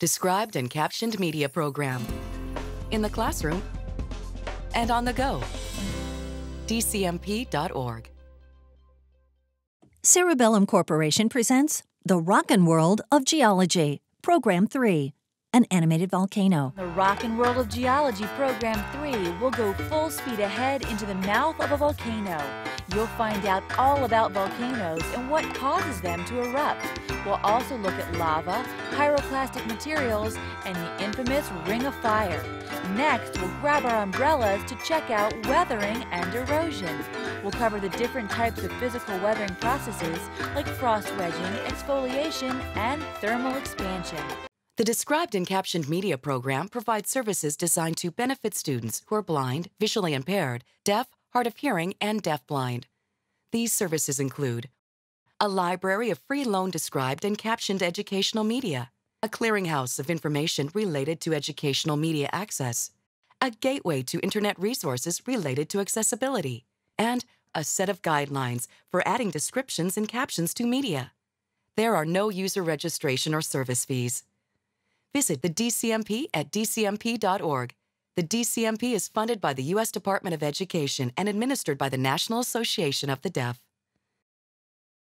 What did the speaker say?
described and captioned media program. In the classroom and on the go. DCMP.org. Cerebellum Corporation presents The Rockin' World of Geology, Program 3, an animated volcano. The Rockin' World of Geology Program 3 will go full speed ahead into the mouth of a volcano. You'll find out all about volcanoes and what causes them to erupt. We'll also look at lava, pyroclastic materials, and the infamous Ring of Fire. Next, we'll grab our umbrellas to check out weathering and erosion. We'll cover the different types of physical weathering processes like frost wedging, exfoliation, and thermal expansion. The described and captioned media program provides services designed to benefit students who are blind, visually impaired, deaf, hard of hearing, and deafblind. These services include a library of free loan described and captioned educational media, a clearinghouse of information related to educational media access, a gateway to Internet resources related to accessibility, and a set of guidelines for adding descriptions and captions to media. There are no user registration or service fees. Visit the DCMP at dcmp.org. The DCMP is funded by the U.S. Department of Education and administered by the National Association of the Deaf.